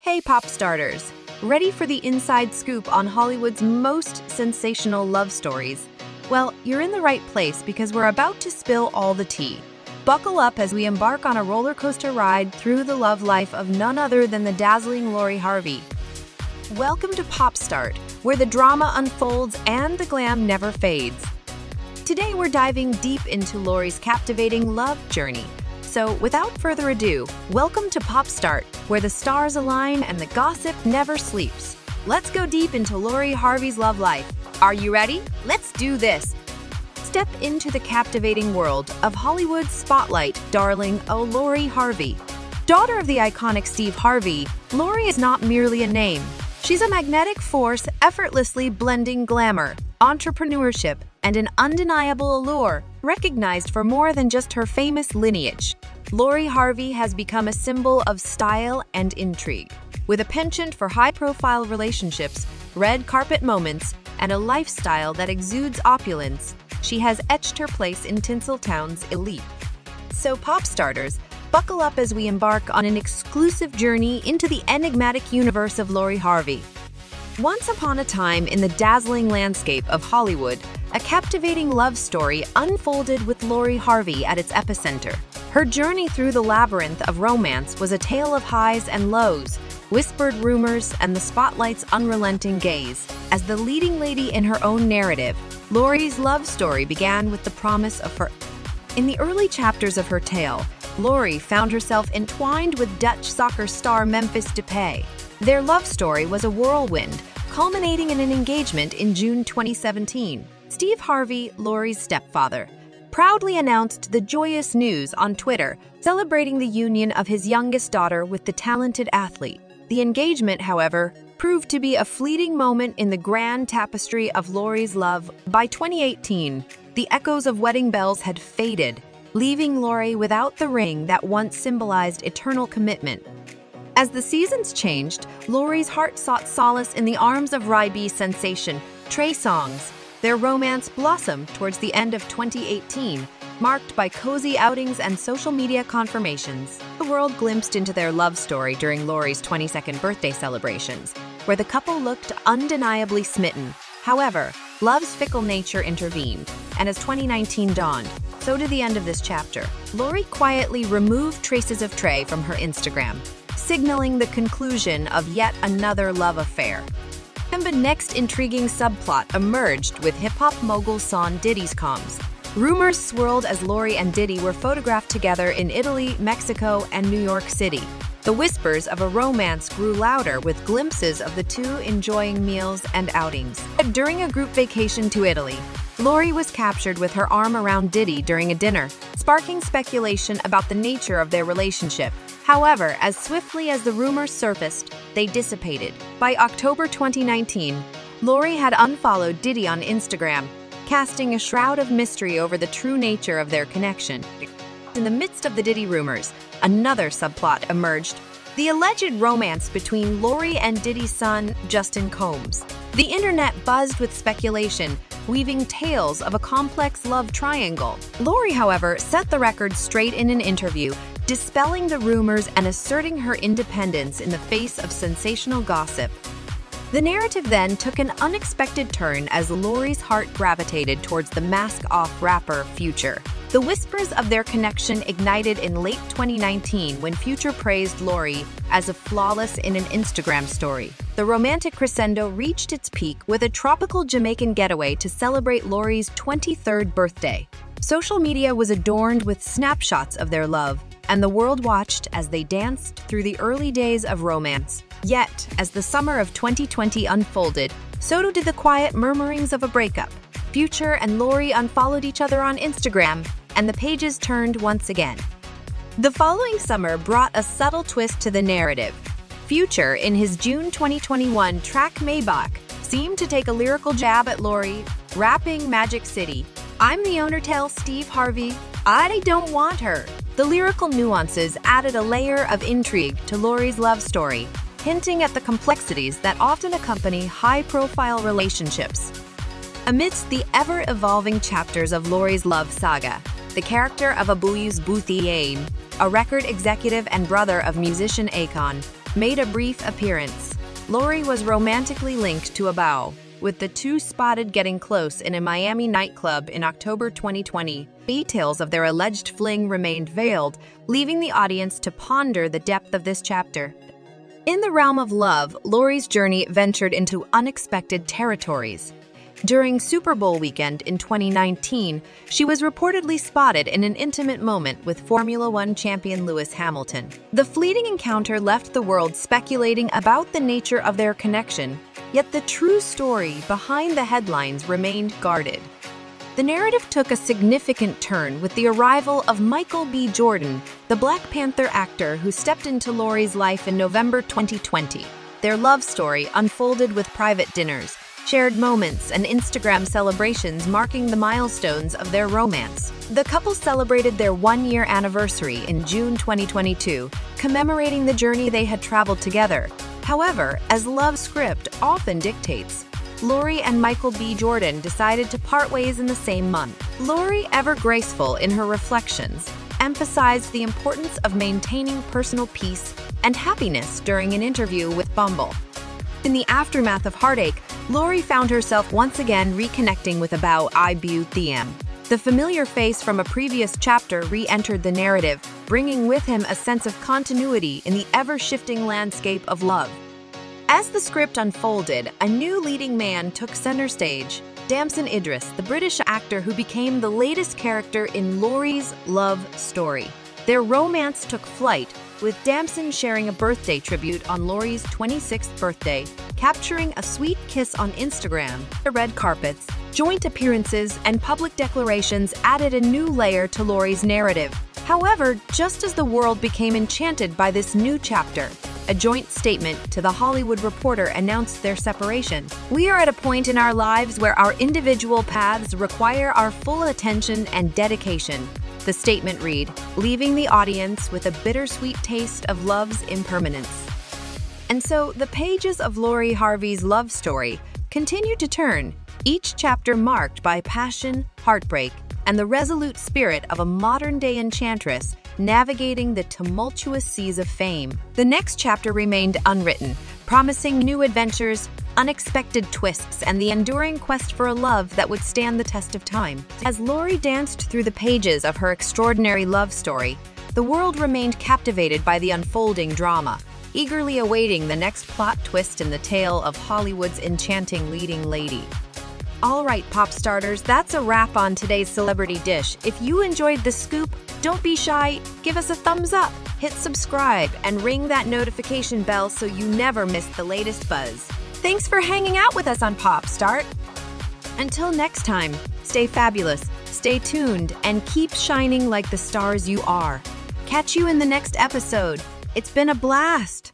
Hey, pop starters! Ready for the inside scoop on Hollywood's most sensational love stories? Well, you're in the right place because we're about to spill all the tea. Buckle up as we embark on a roller coaster ride through the love life of none other than the dazzling Lori Harvey. Welcome to Popstart, where the drama unfolds and the glam never fades. Today, we're diving deep into Lori's captivating love journey. So, without further ado, welcome to Popstart, where the stars align and the gossip never sleeps. Let's go deep into Lori Harvey's love life. Are you ready? Let's do this. Step into the captivating world of Hollywood's spotlight, darling, oh Lori Harvey. Daughter of the iconic Steve Harvey, Lori is not merely a name. She's a magnetic force effortlessly blending glamour, entrepreneurship, and an undeniable allure, recognized for more than just her famous lineage. Lori Harvey has become a symbol of style and intrigue. With a penchant for high-profile relationships, red carpet moments, and a lifestyle that exudes opulence, she has etched her place in Tinseltown's elite. So pop starters, buckle up as we embark on an exclusive journey into the enigmatic universe of Lori Harvey. Once upon a time in the dazzling landscape of Hollywood, a captivating love story unfolded with Lori Harvey at its epicenter. Her journey through the labyrinth of romance was a tale of highs and lows, whispered rumors, and the spotlight's unrelenting gaze. As the leading lady in her own narrative, Lori's love story began with the promise of her. In the early chapters of her tale, Lori found herself entwined with Dutch soccer star Memphis Depay. Their love story was a whirlwind, culminating in an engagement in June 2017. Steve Harvey, Lori's stepfather, proudly announced the joyous news on Twitter, celebrating the union of his youngest daughter with the talented athlete. The engagement, however, proved to be a fleeting moment in the grand tapestry of Lori's love. By 2018, the echoes of wedding bells had faded, leaving Lori without the ring that once symbolized eternal commitment. As the seasons changed, Lori's heart sought solace in the arms of R&B sensation, Trey Songz. Their romance blossomed towards the end of 2018, marked by cozy outings and social media confirmations. The world glimpsed into their love story during Lori's 22nd birthday celebrations, where the couple looked undeniably smitten. However, love's fickle nature intervened, and as 2019 dawned, so did the end of this chapter. Lori quietly removed traces of Trey from her Instagram, signaling the conclusion of yet another love affair. And the next intriguing subplot emerged with hip-hop mogul Sean Diddy's Combs. Rumors swirled as Lori and Diddy were photographed together in Italy, Mexico, and New York City. The whispers of a romance grew louder with glimpses of the two enjoying meals and outings. During a group vacation to Italy, Lori was captured with her arm around Diddy during a dinner, sparking speculation about the nature of their relationship. However, as swiftly as the rumors surfaced, they dissipated. By October 2019, Lori had unfollowed Diddy on Instagram, casting a shroud of mystery over the true nature of their connection. In the midst of the Diddy rumors, another subplot emerged the alleged romance between Lori and Diddy's son, Justin Combs. The internet buzzed with speculation, weaving tales of a complex love triangle. Lori, however, set the record straight in an interview, dispelling the rumors and asserting her independence in the face of sensational gossip. The narrative then took an unexpected turn as Lori's heart gravitated towards the mask-off rapper Future. The whispers of their connection ignited in late 2019 when Future praised Lori as a flawless in an Instagram story. The romantic crescendo reached its peak with a tropical Jamaican getaway to celebrate Lori's 23rd birthday. Social media was adorned with snapshots of their love, and the world watched as they danced through the early days of romance. Yet, as the summer of 2020 unfolded, so did the quiet murmurings of a breakup. Future and Lori unfollowed each other on Instagram, and the pages turned once again. The following summer brought a subtle twist to the narrative. Future, in his June 2021 track Maybach, seemed to take a lyrical jab at Lori, rapping Magic City. I'm the owner tell Steve Harvey, I don't want her. The lyrical nuances added a layer of intrigue to Lori's love story, hinting at the complexities that often accompany high-profile relationships. Amidst the ever-evolving chapters of Lori's love saga, the character of Abuyus Buthiane, a record executive and brother of musician Akon, made a brief appearance. Lori was romantically linked to Abou, with the two spotted getting close in a Miami nightclub in October 2020. Details of their alleged fling remained veiled, leaving the audience to ponder the depth of this chapter. In the realm of love, Lori's journey ventured into unexpected territories. During Super Bowl weekend in 2019, she was reportedly spotted in an intimate moment with Formula One champion Lewis Hamilton. The fleeting encounter left the world speculating about the nature of their connection, yet the true story behind the headlines remained guarded. The narrative took a significant turn with the arrival of Michael B. Jordan, the Black Panther actor who stepped into Lori's life in November 2020. Their love story unfolded with private dinners, shared moments, and Instagram celebrations marking the milestones of their romance. The couple celebrated their one-year anniversary in June 2022, commemorating the journey they had traveled together. However, as love script often dictates, Lori and Michael B. Jordan decided to part ways in the same month. Lori, ever graceful in her reflections, emphasized the importance of maintaining personal peace and happiness during an interview with Bumble. In the aftermath of heartache, Lori found herself once again reconnecting with Abou Ibu Thiam. The familiar face from a previous chapter re-entered the narrative, bringing with him a sense of continuity in the ever-shifting landscape of love. As the script unfolded, a new leading man took center stage. Damson Idris, the British actor who became the latest character in Lori's love story. Their romance took flight, with Damson sharing a birthday tribute on Lori's 26th birthday, capturing a sweet kiss on Instagram. The red carpets, joint appearances, and public declarations added a new layer to Lori's narrative. However, just as the world became enchanted by this new chapter, a joint statement to The Hollywood Reporter announced their separation. We are at a point in our lives where our individual paths require our full attention and dedication. The statement read, leaving the audience with a bittersweet taste of love's impermanence. And so the pages of Lori Harvey's love story continued to turn, each chapter marked by passion, heartbreak, and the resolute spirit of a modern-day enchantress navigating the tumultuous seas of fame. The next chapter remained unwritten, promising new adventures, unexpected twists, and the enduring quest for a love that would stand the test of time. As Lori danced through the pages of her extraordinary love story, the world remained captivated by the unfolding drama, eagerly awaiting the next plot twist in the tale of Hollywood's enchanting leading lady. All right, pop starters, that's a wrap on today's Celebrity Dish. If you enjoyed the scoop, don't be shy, give us a thumbs up, hit subscribe, and ring that notification bell so you never miss the latest buzz. Thanks for hanging out with us on Popstart. Until next time, stay fabulous, stay tuned, and keep shining like the stars you are. Catch you in the next episode. It's been a blast.